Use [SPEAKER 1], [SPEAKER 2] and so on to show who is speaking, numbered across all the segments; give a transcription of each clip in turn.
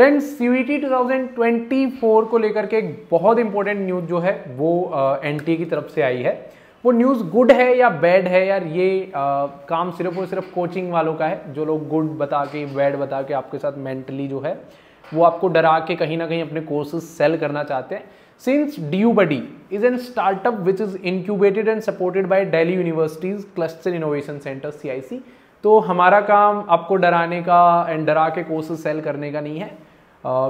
[SPEAKER 1] Friends CVT 2024 को लेकर के एक बहुत इंपॉर्टेंट न्यूज़ जो है वो एन uh, की तरफ़ से आई है। वो न्यूज़ गुड है या बैड है यार ये uh, काम सिर्फ़ और सिर्फ़ कोचिंग वालों का है। जो लोग गुड बता के बैड बता के आपके साथ मेंटली जो है वो आपको डरा के कहीं ना कहीं अपने कोर्सेज सेल करना चाहते हैं। Since D U buddy is an startup which is incubated and supported by Delhi universities cluster innovation centre CIC तो हमारा काम आपको डराने का एंड डरा के कोर्सेज सेल करने का नहीं है।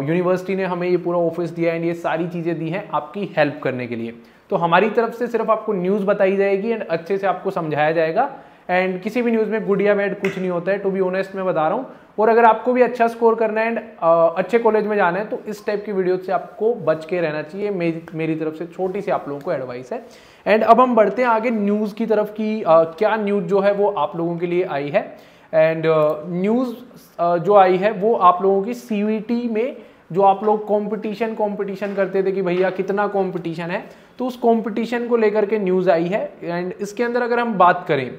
[SPEAKER 1] यूनिवर्सिटी ने हमें ये पूरा ऑफ़िस दिया है ये सारी चीज़ें दी हैं आपकी हेल्प करने के लिए। तो हमारी तरफ़ से सिर्फ़ आपको न्यूज़ बताई जाएगी एंड अच्छे से आपको समझाया जाएगा। एंड किसी भी न्यूज़ में गुड या बैड कुछ नहीं होता है टू बी ऑनेस्ट मैं बता रहा हूँ। और अगर आपको भी अच्छा स्कोर करना है एंड अच्छे कॉलेज में जाना है तो इस टाइप की वीडियो से आपको बच के रहना चाहिए। मेरी मेरी तरफ़ से छोटी सी आप लोगों को एडवाइस है। एंड अब हम बढ़ते हैं आगे न्यूज़ की तरफ़ की क्या न्यूज़ जो है वो आप लोगों के लिए आई है। एंड न्यूज़ uh, uh, जो आई है वो आप लोगों की सी में जो आप लोग कंपटीशन कंपटीशन करते थे कि भैया कितना कंपटीशन है तो उस कंपटीशन को लेकर के न्यूज़ आई है। एंड इसके अंदर अगर हम बात करें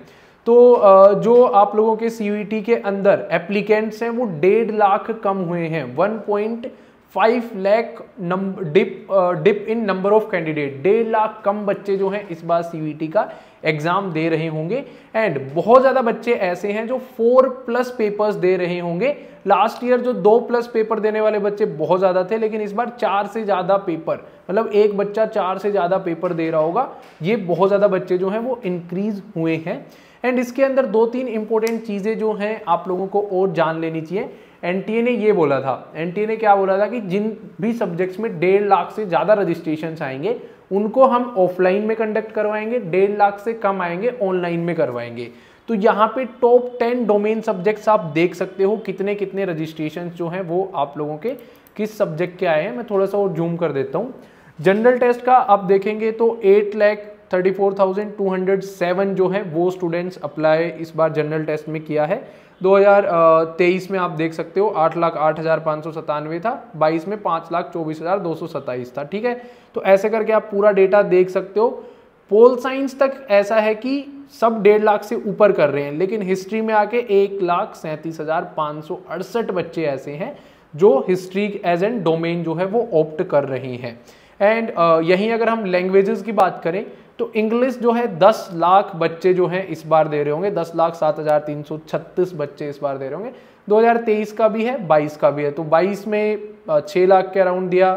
[SPEAKER 1] तो uh, जो आप लोगों के सी के अंदर एप्लीकेंट्स हैं वो डेढ़ लाख कम हुए हैं। One point five lakh dip dip in number of candidate डेढ़ लाख कम बच्चे जो हैं इस बार सीवीटी का एग्ज़ाम दे रहे होंगे। एंड बहुत ज़्यादा बच्चे ऐसे हैं जो फोर प्लस पेपर्स दे रहे होंगे। लास्ट ईयर जो दो प्लस पेपर देने वाले बच्चे बहुत ज़्यादा थे, लेकिन इस बार चार से ज़्यादा पेपर मतलब एक बच्चा चार से ज़्यादा पेपर दे रहा होगा। ये बहुत ज़्यादा बच्चे जो हैं वो इंक्रीज हुए हैं। एंड इसके अंदर दो तीन इंपॉर्टेंट चीज़ें जो हैं आप लोगों को और जान लेनी चाहिए। एनटीए ने ये बोला था। एनटीए ने क्या बोला था कि जिन भी सब्जेक्ट्स में डेढ़ लाख से ज़्यादा रजिस्ट्रेशन आएँगे, उनको हम ऑफलाइन में कंडक्ट करवाएँगे, डेढ़ लाख से कम आएँगे ऑनलाइन में करवाएँगे। तो यहाँ पे टॉप टेन डोमेन सब्जेक्ट्स आप देख सकते हो कितने कितने रजिस्ट्रेशन जो हैं, वो आप लोगों के किस सब्जेक्ट के आए हैं। मैं थोड़ा सा और जूम कर देता हूँ। जनरल टेस्ट का आप देखेंगे तो eight lakh thirty four thousand two hundred seven जो है वो स्टूडेंट्स अप्लाई इस बार जनरल टेस्ट में किया है। 2023 में आप देख सकते हो आठ लाख आठ हज़ार पाँच सौ सतानवे था 22 में पाँच लाख चौबीस हज़ार दो सौ सत्ताईस था ठीक है? तो ऐसे करके आप पूरा डेटा देख सकते हो। पोल साइंस तक ऐसा है कि सब डेढ़ लाख से ऊपर कर रहे हैं लेकिन हिस्ट्री में आके एक लाख सैंतीस हज़ार पाँच सौ अड़सठ बच्चे ऐसे हैं जो हिस्ट्री एज एन डोमेन जो है वो ऑप्ट कर रहे हैं। एंड uh, यहीं अगर हम लैंग्वेजेस की बात करें तो इंग्लिश जो है 10 लाख बच्चे जो हैं इस बार दे रहे होंगे। 10 लाख सात हज़ार तीन सौ छत्तीस बच्चे इस बार दे रहे होंगे। 2023 का भी है 22 का भी है। तो 22 में 6 लाख के अराउंड दिया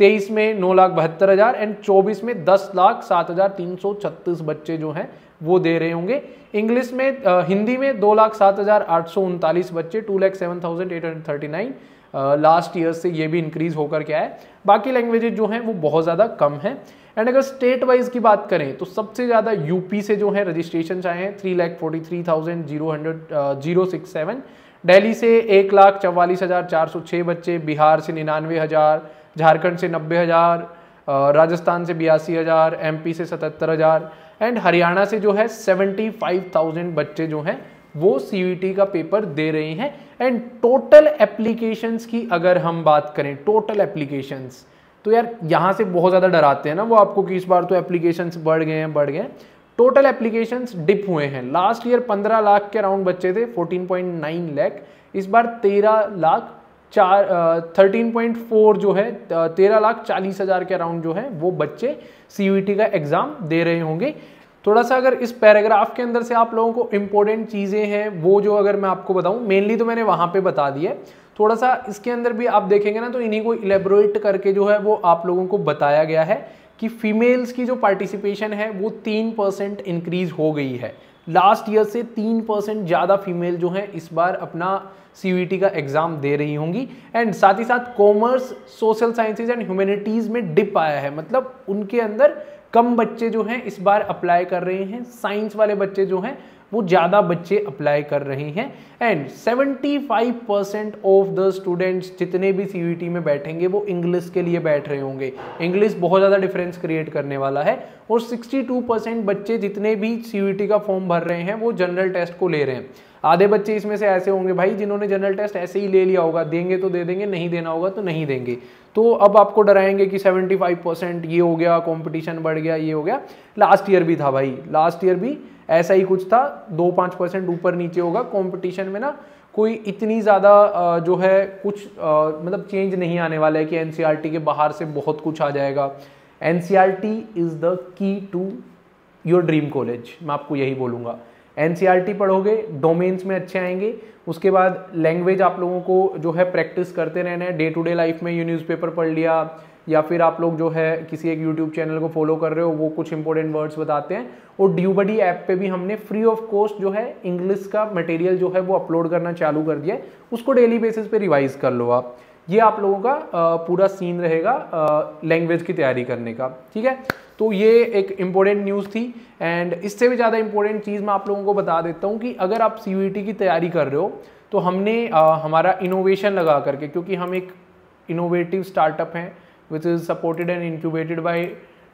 [SPEAKER 1] 23 में नौ लाख बहत्तर हज़ार एंड 24 में 10 लाख सात हज़ार तीन सौ छत्तीस बच्चे जो हैं वो दे रहे होंगे। इंग्लिश में आ, हिंदी में दो लाख सात हज़ार आठ सौ उनतालीस बच्चे two lakh seven thousand eight hundred thirty nine last year से ये भी इंक्रीज होकर के आए बाकी लैंग्वेजेज जो हैं, वो बहुत ज़्यादा कम हैं। एंड अगर स्टेट वाइज की बात करें तो सबसे ज़्यादा यूपी से जो है रजिस्ट्रेशन आए हैं three lakh forty three thousand zero hundred zero six seven Delhi से एक लाख चवालीस हज़ार चार सौ छः बच्चे, बिहार से निन्यानवे हज़ार, झारखंड से नब्बे हज़ार राजस्थान से बयासी हज़ार एम से सतहत्तर हज़ार। एंड हरियाणा से जो है सेवेंटी फाइव थाउज़ेंड बच्चे जो हैं वो सी का पेपर दे रहे हैं। एंड टोटल एप्लीकेशंस की अगर हम बात करें टोटल एप्लीकेशंस तो यार यहाँ से बहुत ज़्यादा डराते हैं ना वो आपको कि इस बार तो एप्लीकेशन बढ़ गए हैं, बढ़ गए हैं। टोटल एप्लीकेशन डिप हुए हैं। लास्ट ईयर 15 लाख के अराउंड बच्चे थे 14.9 लाख इस बार 13 लाख चार थर्टीन पॉइंट फोर जो है तेरह लाख चालीस हज़ार के अराउंड जो है, वो बच्चे सी का एग्ज़ाम दे रहे होंगे। थोड़ा सा अगर इस पैराग्राफ के अंदर से आप लोगों को इम्पोर्टेंट चीज़ें हैं, वो जो अगर मैं आपको बताऊँ मेनली तो मैंने वहाँ पे बता दी है। थोड़ा सा इसके अंदर भी आप देखेंगे ना तो इन्हीं को इलेबोरेट करके जो है वो आप लोगों को बताया गया है कि फीमेल्स की जो पार्टिसिपेशन है, वो तीन परसेंट इंक्रीज हो गई है। लास्ट ईयर से तीन परसेंट ज़्यादा फीमेल जो है इस बार अपना सी का एग्ज़ाम दे रही होंगी। एंड साथ ही साथ commerce social sciences and humanities में डिप आया है। मतलब उनके अंदर कम बच्चे जो हैं इस बार अप्लाई कर रहे हैं साइंस वाले बच्चे जो हैं वो ज़्यादा बच्चे अप्लाई कर रहे हैं। And 75 percent of the students जितने भी सी में बैठेंगे, वो इंग्लिश के लिए बैठ रहे होंगे। इंग्लिश बहुत ज़्यादा डिफरेंस क्रिएट करने वाला है और 62 परसेंट बच्चे जितने भी सी का फॉर्म भर रहे हैं, वो जनरल टेस्ट को ले रहे हैं। आधे बच्चे इसमें से ऐसे होंगे, भाई, जिन्होंने जनरल टेस्ट ऐसे ही ले लिया होगा, देंगे तो दे देंगे, नहीं देना होगा तो नहीं देंगे। तो अब आपको डराएँगे कि 75 परसेंट ये हो गया कंपटीशन बढ़ गया, ये हो गया। लास्ट ईयर भी था भाई लास्ट ईयर भी ऐसा ही कुछ था, दो पाँच परसेंट ऊपर नीचे होगा। कंपटीशन में ना कोई इतनी ज़्यादा जो है कुछ मतलब चेंज नहीं आने वाला है कि एन e के बाहर से बहुत कुछ आ जाएगा। An is the key to your dream college मैं आपको यही बोलूँगा। एन e पढ़ोगे डोमेन्स में अच्छे आएँगे, उसके बाद लैंग्वेज आप लोगों को जो है प्रैक्टिस करते रहना है। डे टू डे लाइफ में ये न्यूज़पेपर पढ़ लिया या फिर आप लोग जो है किसी एक यूट्यूब चैनल को फॉलो कर रहे हो वो कुछ इंपॉर्टेंट वर्ड्स बताते हैं। और ड्यूबडी ऐप पे भी हमने फ्री ऑफ़ कॉस्ट जो है इंग्लिश का मटेरियल जो है वो अपलोड करना चालू कर दिया उसको डेली बेसिस पे रिवाइज कर लो आप। ये आप लोगों का पूरा सीन रहेगा लैंग्वेज की तैयारी करने का। ठीक है? तो ये एक इम्पोर्टेंट न्यूज़ थी। एंड इससे भी ज़्यादा इम्पोर्टेंट चीज़ मैं आप लोगों को बता देता हूँ कि अगर आप सी की तैयारी कर रहे हो तो हमने आ, हमारा इनोवेशन लगा करके क्योंकि हम एक इनोवेटिव स्टार्टअप हैं which is supported and incubated by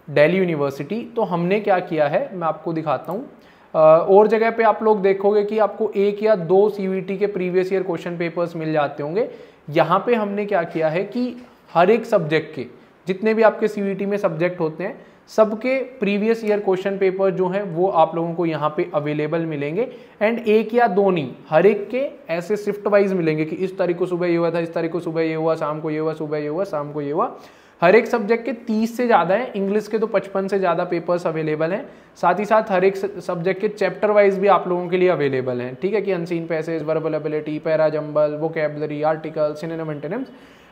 [SPEAKER 1] Delhi university तो हमने क्या किया है? मैं आपको दिखाता हूँ। और जगह पे आप लोग देखोगे कि आपको एक या दो सी के प्रीवियस ईयर क्वेश्चन पेपर्स मिल जाते होंगे। यहाँ पे हमने क्या किया है कि हर एक सब्जेक्ट के जितने भी आपके सी में सब्जेक्ट होते हैं सबके प्रीवियस ईयर क्वेश्चन पेपर जो हैं, वो आप लोगों को यहाँ पे अवेलेबल मिलेंगे। एंड एक या दो नहीं, हर एक के ऐसे शिफ्ट वाइज मिलेंगे कि इस तारीख को सुबह ये हुआ था, इस तारीख को सुबह ये हुआ, शाम को ये हुआ, सुबह ये हुआ, शाम को ये हुआ। हर एक सब्जेक्ट के 30 से ज़्यादा है इंग्लिश के तो 55 से ज़्यादा पेपर्स अवेलेबल हैं। साथ ही साथ हर एक सब्जेक्ट के चैप्टर वाइज भी आप लोगों के लिए अवेलेबल हैं। ठीक है कि unseen passage verbal ability para jumble vocabulary article cinema maintenance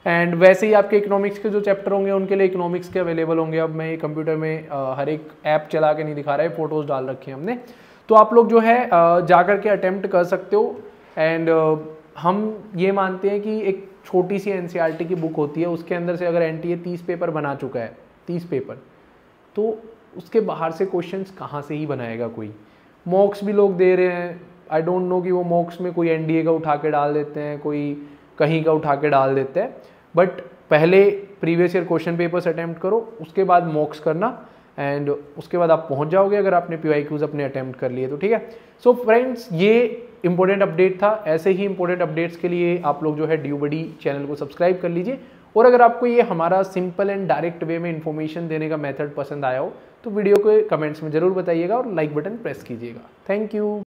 [SPEAKER 1] and वैसे ही आपके इकोनॉमिक्स के जो चैप्टर होंगे, उनके लिए इकोनॉमिक्स के अवेलेबल होंगे। अब मैं कंप्यूटर में हर एक ऐप चला के नहीं दिखा रहा है फ़ोटोज़ डाल रखे हैं हमने। तो आप लोग जो है जाकर के अटैम्प्ट कर सकते हो। एंड हम ये मानते हैं कि एक छोटी सी एन e की बुक होती है, उसके अंदर से अगर एन टी तीस पेपर बना चुका है, तीस पेपर तो उसके बाहर से क्वेश्चन कहाँ से ही बनाएगा कोई? मॉक्स भी लोग दे रहे हैं। आई डोंट नो कि वो मॉक्स में कोई एनडीए का उठा के डाल देते हैं, कोई कहीं का उठा के डाल देते हैं। बट पहले previous year question papers attempt करो, उसके बाद मॉक्स करना एंड उसके बाद आप पहुँच जाओगे अगर आपने पी आई क्यूज अपने अटैम्प्ट कर लिए तो ठीक है? सो so फ्रेंड्स ये इंपॉर्टेंट अपडेट था। ऐसे ही इंपॉर्टेंट अपडेट्स के लिए आप लोग जो है ड्यू बडी चैनल को सब्सक्राइब कर लीजिए। और अगर आपको ये हमारा सिंपल एंड डायरेक्ट वे में इन्फॉर्मेशन देने का मेथड पसंद आया हो तो वीडियो को कमेंट्स में ज़रूर बताइएगा और लाइक बटन प्रेस कीजिएगा। Thank you